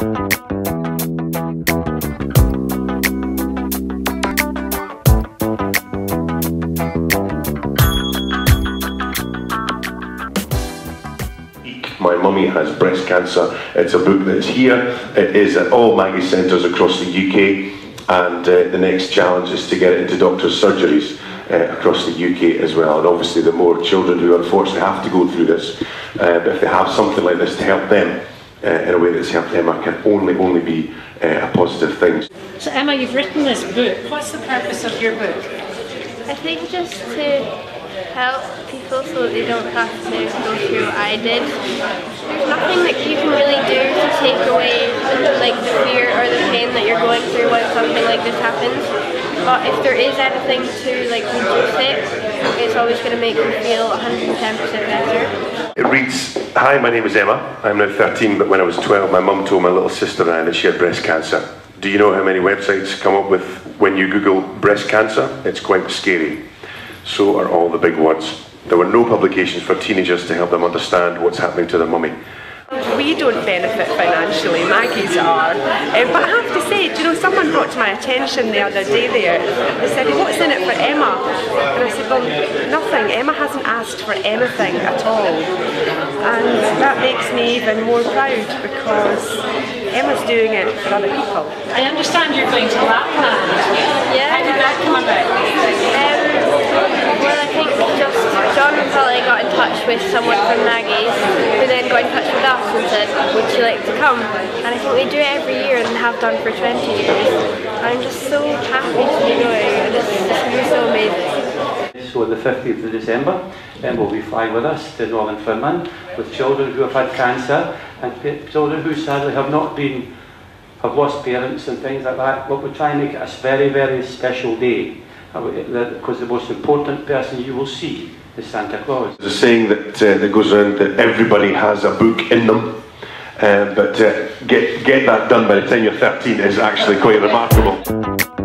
My Mummy Has Breast Cancer. It's a book that's here. It is at all Maggie centres across the UK, and uh, the next challenge is to get it into doctors' surgeries uh, across the UK as well. And obviously, the more children who unfortunately have to go through this, uh, if they have something like this to help them uh, in a way that's helped Emma, can only only be uh, a positive thing. So Emma, you've written this book. What's the purpose of your book? I think just to help people so that they don't have to go through what I did. There's nothing that you can really do to take away like the fear or the pain that you're going through when something like this happens. But if there is anything to like reduce it, it's always going to make you feel 110% better. It reads, Hi, my name is Emma. I'm now 13, but when I was 12, my mum told my little sister and I that she had breast cancer. Do you know how many websites come up with when you Google breast cancer? It's quite scary. So are all the big ones. There were no publications for teenagers to help them understand what's happening to their mummy. We don't benefit financially, Maggie's are. Um, but I have to say, do you know, someone brought to my attention the other day there, they said, what's in it for Emma? And I said, well, nothing. Emma hasn't asked for anything at all. And that makes me even more proud because Emma's doing it for other people. I understand you're going to Lapland. Yeah. How did that come about? Um, well, I think just John probably got in touch with someone from Maggie's, who then got in touch with us and said, "Would you like to come?" And I think we do it every year and have done for 20 years. I'm just so happy to be going, and it's just going to be so amazing. So the 15th of December, Emma will be flying with us to Northern Finland with children who have had cancer and children who sadly have not been, have lost parents and things like that. But we're trying to make it a very, very special day because the most important person you will see is Santa Claus. There's a saying that, uh, that goes around that everybody has a book in them, uh, but uh, get, get that done by the time you're 13 is actually quite remarkable.